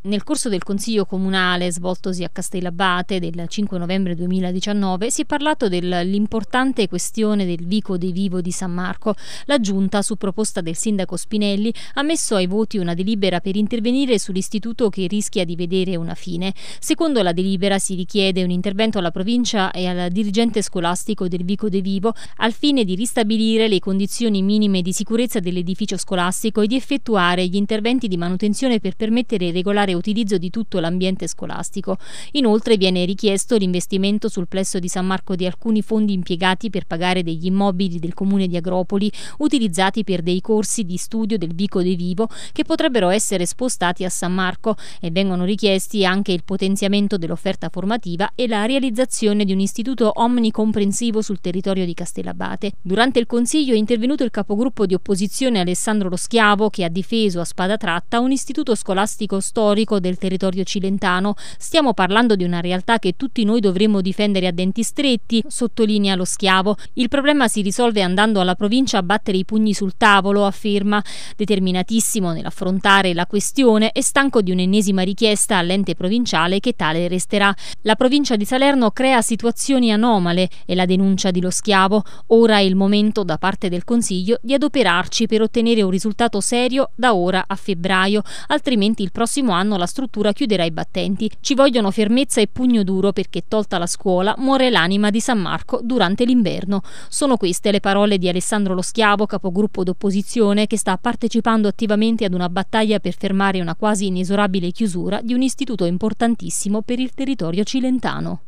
Nel corso del Consiglio Comunale svoltosi a Castellabate del 5 novembre 2019 si è parlato dell'importante questione del Vico dei Vivo di San Marco. La Giunta, su proposta del sindaco Spinelli, ha messo ai voti una delibera per intervenire sull'istituto che rischia di vedere una fine. Secondo la delibera si richiede un intervento alla provincia e al dirigente scolastico del Vico dei Vivo al fine di ristabilire le condizioni minime di sicurezza dell'edificio scolastico e di effettuare gli interventi di manutenzione per permettere il regolare utilizzo di tutto l'ambiente scolastico. Inoltre viene richiesto l'investimento sul plesso di San Marco di alcuni fondi impiegati per pagare degli immobili del comune di Agropoli utilizzati per dei corsi di studio del Vico de Vivo che potrebbero essere spostati a San Marco e vengono richiesti anche il potenziamento dell'offerta formativa e la realizzazione di un istituto omnicomprensivo sul territorio di Castellabate. Durante il Consiglio è intervenuto il capogruppo di opposizione Alessandro Lo Schiavo che ha difeso a spada tratta un istituto scolastico storico storico del territorio cilentano. Stiamo parlando di una realtà che tutti noi dovremmo difendere a denti stretti, sottolinea lo schiavo. Il problema si risolve andando alla provincia a battere i pugni sul tavolo, afferma, determinatissimo nell'affrontare la questione e stanco di un'ennesima richiesta all'ente provinciale che tale resterà. La provincia di Salerno crea situazioni anomale e la denuncia di lo schiavo. Ora è il momento da parte del Consiglio di adoperarci per ottenere un risultato serio da ora a febbraio, altrimenti il prossimo anno anno la struttura chiuderà i battenti. Ci vogliono fermezza e pugno duro perché tolta la scuola muore l'anima di San Marco durante l'inverno. Sono queste le parole di Alessandro Lo Schiavo, capogruppo d'opposizione, che sta partecipando attivamente ad una battaglia per fermare una quasi inesorabile chiusura di un istituto importantissimo per il territorio cilentano.